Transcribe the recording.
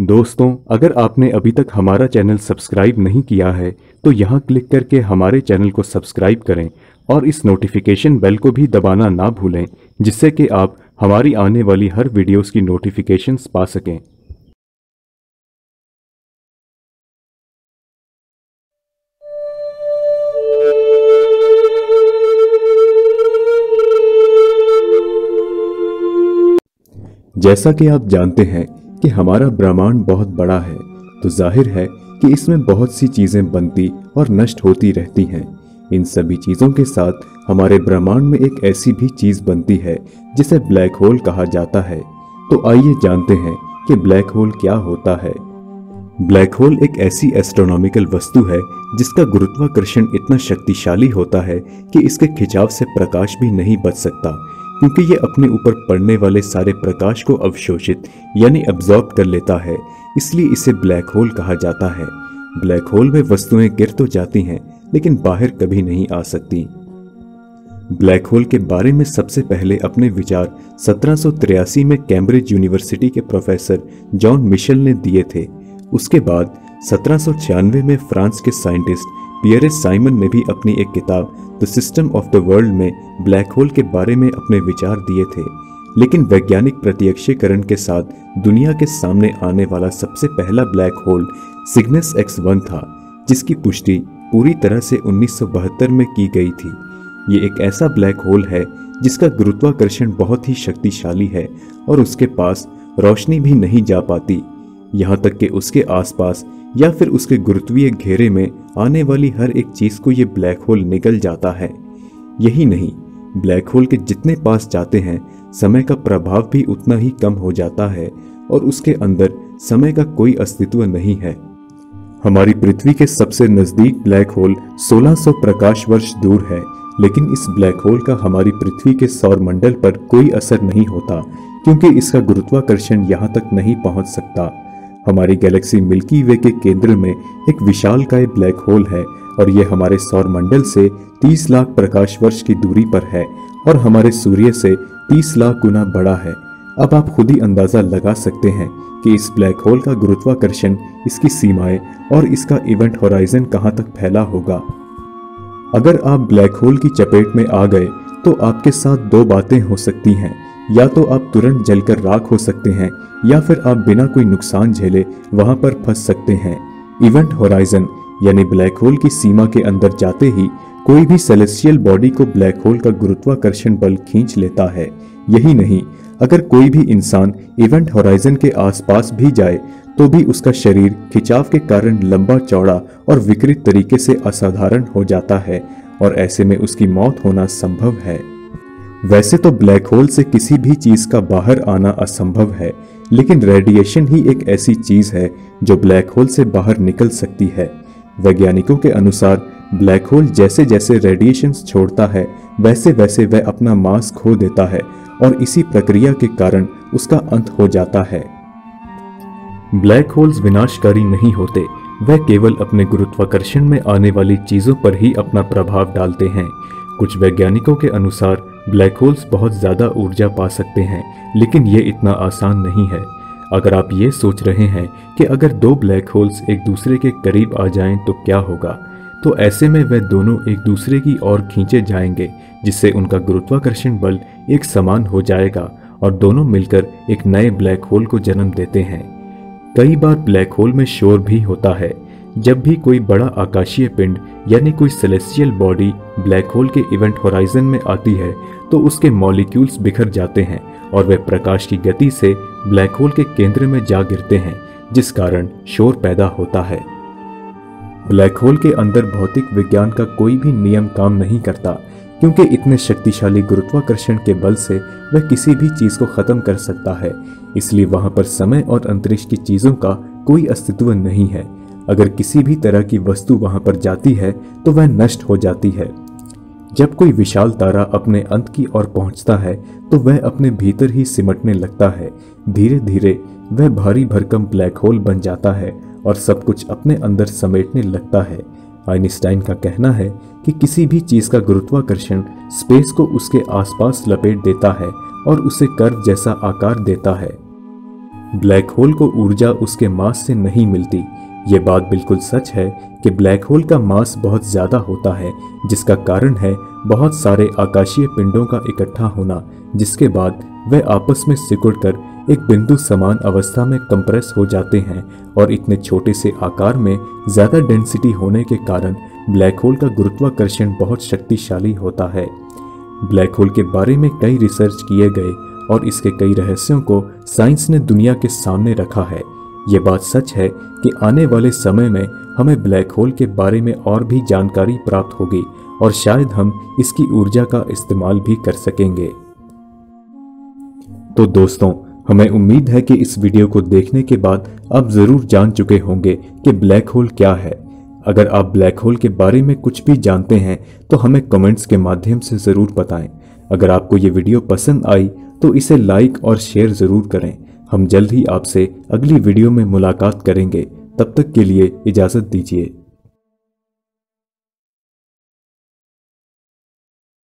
दोस्तों, अगर आपने अभी तक हमारा चैनल सब्सक्राइब नहीं किया है तो यहाँ क्लिक करके हमारे चैनल को सब्सक्राइब करें और इस नोटिफिकेशन बेल को भी दबाना ना भूलें, जिससे कि आप हमारी आने वाली हर वीडियोस की नोटिफिकेशंस पा सकें। जैसा कि आप जानते हैं कि हमारा ब्रह्मांड बहुत बड़ा है तो ज़ाहिर है कि इसमें बहुत सी चीज़ें बनती और नष्ट होती रहती हैं। इन सभी चीज़ों के साथ हमारे ब्रह्मांड में एक ऐसी भी चीज़ बनती है, जिसे ब्लैक होल कहा जाता है। तो आइए जानते हैं कि ब्लैक होल क्या होता है। ब्लैक होल एक ऐसी एस्ट्रोनॉमिकल वस्तु है, जिसका गुरुत्वाकर्षण इतना शक्तिशाली होता है कि इसके खिंचाव से प्रकाश भी नहीं बच सकता। क्योंकि ये अपने ऊपर पड़ने वाले सारे प्रकाश को अवशोषित, यानी अब्जॉर्ब कर लेता है, इसलिए इसे ब्लैक होल कहा जाता है। ब्लैक होल में वस्तुएँ गिर तो जाती हैं, लेकिन बाहर कभी नहीं आ सकती। ब्लैक होल के बारे में सबसे पहले अपने विचार 1783 में कैम्ब्रिज यूनिवर्सिटी के प्रोफेसर जॉन मिशेल ने दिए थे। उसके बाद सत्रह में फ्रांस के साइंटिस्ट पियरेस साइमन ने भी अपनी एक किताब the system of the world में ब्लैक होल के बारे में अपने विचार दिए थे। लेकिन वैज्ञानिक प्रत्यक्षीकरण के साथ दुनिया के सामने आने वाला सबसे पहला black hole Cygnus X one था, जिसकी पुष्टि पूरी तरह से 1972 में की गई थी। ये एक ऐसा ब्लैक होल है, जिसका गुरुत्वाकर्षण बहुत ही शक्तिशाली है और उसके पास रोशनी भी नहीं जा पाती। यहाँ तक कि उसके आसपास या फिर उसके गुरुत्वीय घेरे में आने वाली हर एक चीज़ को ये ब्लैक होल निकल जाता है। यही नहीं ब्लैक होल के जितने पास जाते हैं, समय का प्रभाव भी उतना ही कम हो जाता है और उसके अंदर समय का कोई अस्तित्व नहीं है। हमारी पृथ्वी के सबसे नज़दीक ब्लैक होल 1600 प्रकाश वर्ष दूर है, लेकिन इस ब्लैक होल का हमारी पृथ्वी के सौर मंडल पर कोई असर नहीं होता, क्योंकि इसका गुरुत्वाकर्षण यहाँ तक नहीं पहुँच सकता। हमारी गैलेक्सी मिल्की वे के केंद्र में एक विशाल काय ब्लैक होल है और यह हमारे सौर मंडल से 30 लाख प्रकाश वर्ष की दूरी पर है और हमारे सूर्य से 30 लाख गुना बड़ा है। अब आप खुद ही अंदाज़ा लगा सकते हैं कि इस ब्लैक होल का गुरुत्वाकर्षण, इसकी सीमाएँ और इसका इवेंट होराइजन कहाँ तक फैला होगा। अगर आप ब्लैक होल की चपेट में आ गए तो आपके साथ दो बातें हो सकती हैं। या तो आप तुरंत जलकर राख हो सकते हैं, या फिर आप बिना कोई नुकसान झेले वहाँ पर फंस सकते हैं। इवेंट होराइजन, यानी ब्लैक होल की सीमा के अंदर जाते ही, कोई भी सेलेस्टियल बॉडी को ब्लैक होल का गुरुत्वाकर्षण बल खींच लेता है। यही नहीं, अगर कोई भी इंसान इवेंट होराइजन के आसपास भी जाए तो भी उसका शरीर खिंचाव के कारण लंबा, चौड़ा और विकृत तरीके से असाधारण हो जाता है, और ऐसे में उसकी मौत होना संभव है। वैसे तो ब्लैक होल से किसी भी चीज़ का बाहर आना असंभव है, लेकिन रेडिएशन ही एक ऐसी चीज़ है जो ब्लैक होल से बाहर निकल सकती है। वैज्ञानिकों के अनुसार ब्लैक होल जैसे जैसे रेडिएशन छोड़ता है वैसे वैसे वह अपना मास खो देता है और इसी प्रक्रिया के कारण उसका अंत हो जाता है। ब्लैक होल्स विनाशकारी नहीं होते, वह केवल अपने गुरुत्वाकर्षण में आने वाली चीज़ों पर ही अपना प्रभाव डालते हैं। कुछ वैज्ञानिकों के अनुसार ब्लैक होल्स बहुत ज़्यादा ऊर्जा पा सकते हैं, लेकिन ये इतना आसान नहीं है। अगर आप ये सोच रहे हैं कि अगर दो ब्लैक होल्स एक दूसरे के करीब आ जाएँ तो क्या होगा? तो ऐसे में वे दोनों एक दूसरे की ओर खींचे जाएँगे, जिससे उनका गुरुत्वाकर्षण बल एक समान हो जाएगा और दोनों मिलकर एक नए ब्लैक होल को जन्म देते हैं। कई बार ब्लैक होल में शोर भी होता है जब भी कोई बड़ा आकाशीय पिंड, यानी कोई सेलेस्टियल बॉडी ब्लैक होल के इवेंट होराइजन में आती है तो उसके मॉलिक्यूल्स बिखर जाते हैं और वे प्रकाश की गति से ब्लैक होल के केंद्र में जा गिरते हैं, जिस कारण शोर पैदा होता है। ब्लैक होल के अंदर भौतिक विज्ञान का कोई भी नियम काम नहीं करता, क्योंकि इतने शक्तिशाली गुरुत्वाकर्षण के बल से वह किसी भी चीज़ को खत्म कर सकता है, इसलिए वहाँ पर समय और अंतरिक्ष की चीज़ों का कोई अस्तित्व नहीं है। अगर किसी भी तरह की वस्तु वहाँ पर जाती है तो वह नष्ट हो जाती है। जब कोई विशाल तारा अपने अंत की ओर पहुँचता है तो वह अपने भीतर ही सिमटने लगता है। धीरे धीरे वह भारी भरकम ब्लैक होल बन जाता है और सब कुछ अपने अंदर समेटने लगता है। आइंस्टाइन का कहना है कि किसी भी चीज़ का गुरुत्वाकर्षण स्पेस को उसके आसपास लपेट देता है और उसे कर्व जैसा आकार देता है। ब्लैक होल को ऊर्जा उसके मास से नहीं मिलती। ये बात बिल्कुल सच है कि ब्लैक होल का मास बहुत ज़्यादा होता है, जिसका कारण है बहुत सारे आकाशीय पिंडों का इकट्ठा होना, जिसके बाद वे आपस में सिकुड़कर एक बिंदु समान अवस्था में कंप्रेस हो जाते हैं और इतने छोटे से आकार में ज़्यादा डेंसिटी होने के कारण ब्लैक होल का गुरुत्वाकर्षण बहुत शक्तिशाली होता है। ब्लैक होल के बारे में कई रिसर्च किए गए और इसके कई रहस्यों को साइंस ने दुनिया के सामने रखा है। ये बात सच है कि आने वाले समय में हमें ब्लैक होल के बारे में और भी जानकारी प्राप्त होगी और शायद हम इसकी ऊर्जा का इस्तेमाल भी कर सकेंगे। तो दोस्तों, हमें उम्मीद है कि इस वीडियो को देखने के बाद आप ज़रूर जान चुके होंगे कि ब्लैक होल क्या है। अगर आप ब्लैक होल के बारे में कुछ भी जानते हैं तो हमें कमेंट्स के माध्यम से ज़रूर बताएँ। अगर आपको ये वीडियो पसंद आई तो इसे लाइक और शेयर ज़रूर करें। हम जल्द ही आपसे अगली वीडियो में मुलाकात करेंगे। तब तक के लिए इजाज़त दीजिए।